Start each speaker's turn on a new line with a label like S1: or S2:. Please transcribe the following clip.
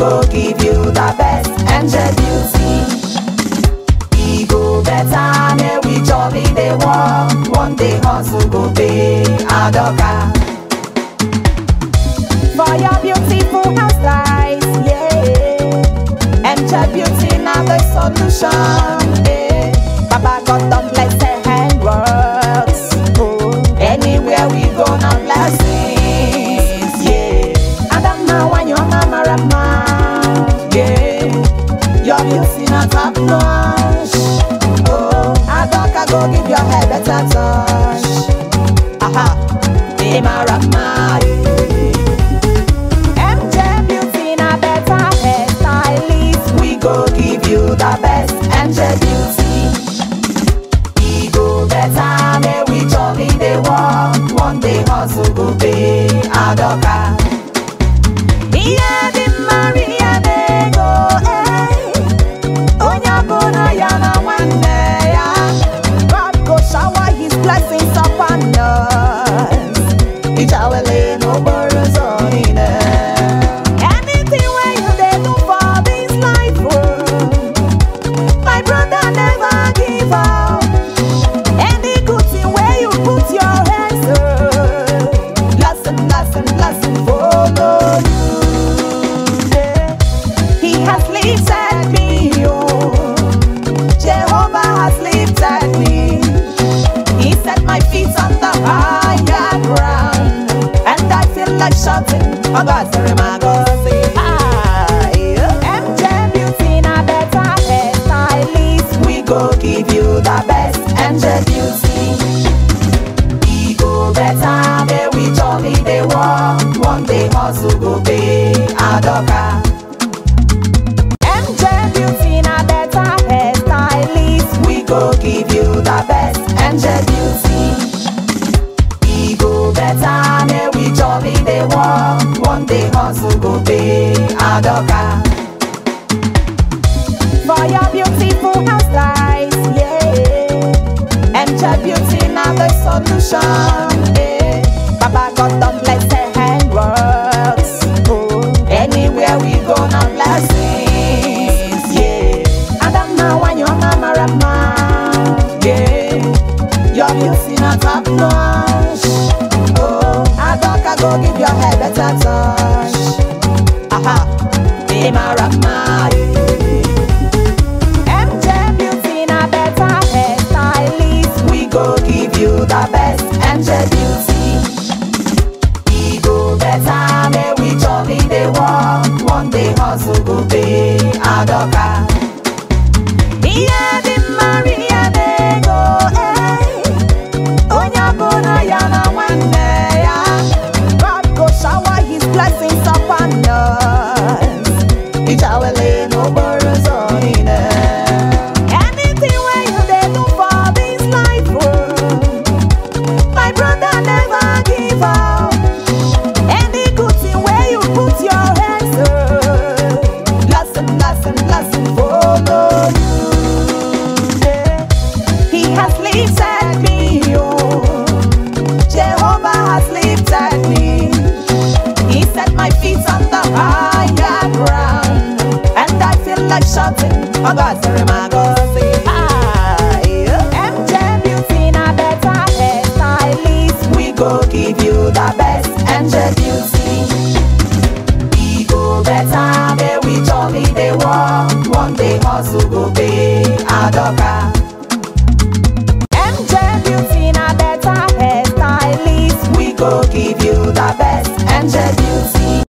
S1: go
S2: give you the best angel
S1: music. We go
S2: better, may we jolly
S1: day one. One day hustle go
S2: pay Adoka. For your beautiful house
S1: lights, yeah.
S2: MJ Beauty now
S1: the solution. The best angel beauty. E go better, may we dey walk. One day hustle adoka.
S2: Ihe dị mma ihe na-ego, eh. God go shower his blessings upon us.
S1: Ụzọ niile.
S2: Anything
S1: pay adoka.
S2: MJ Beauty, na better hairstylist.
S1: We go give you the best angel beauty. E go better, may we jolly dey walk. One day hustle go pay adoka.
S2: For your beautiful hairstyles, yeah. MJ Beauty, na the solution, give up. Shouting, Oh. MJ Beauty, na better hairstylist.
S1: We go give you the best angel beauty. E go better, may we jolly dey walk. One day hustle go pay adoka.